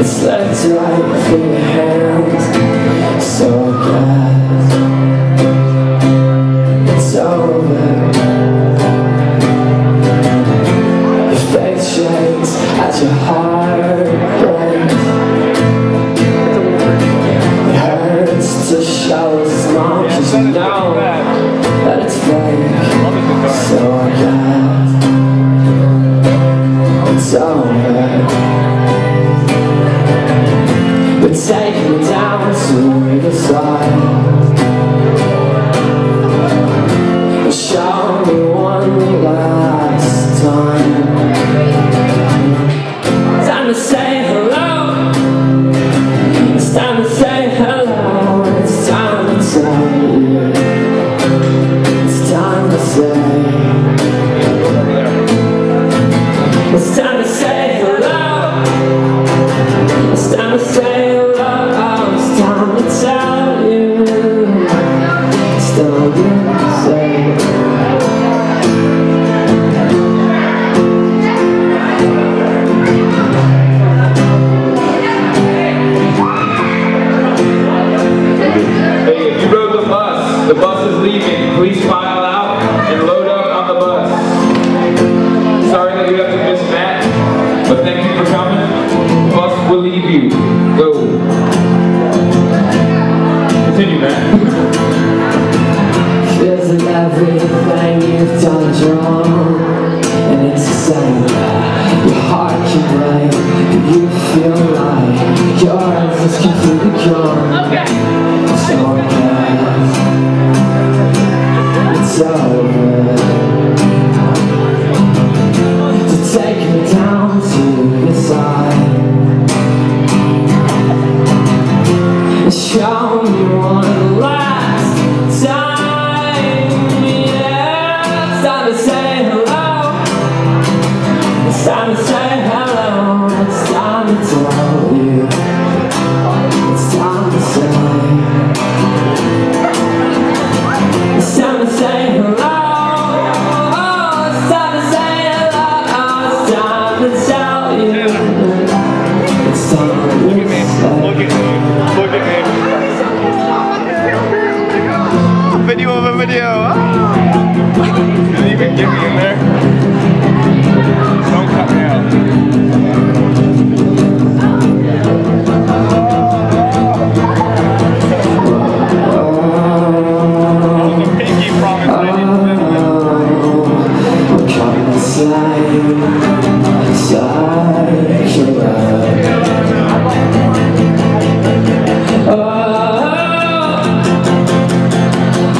It's left right for your hands. So glad. It's over. Your face shakes as your heart But take me down to the side Show me one last Please file out and load up on the bus. Sorry that you have to miss Matt, but thank you for coming. The bus will leave you. Go. Continue, Matt. Feels like everything you've done wrong. And it's the same. Your heart can break. You feel like yours is completely gone. So it's me. say. Look at me.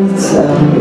clothes, um,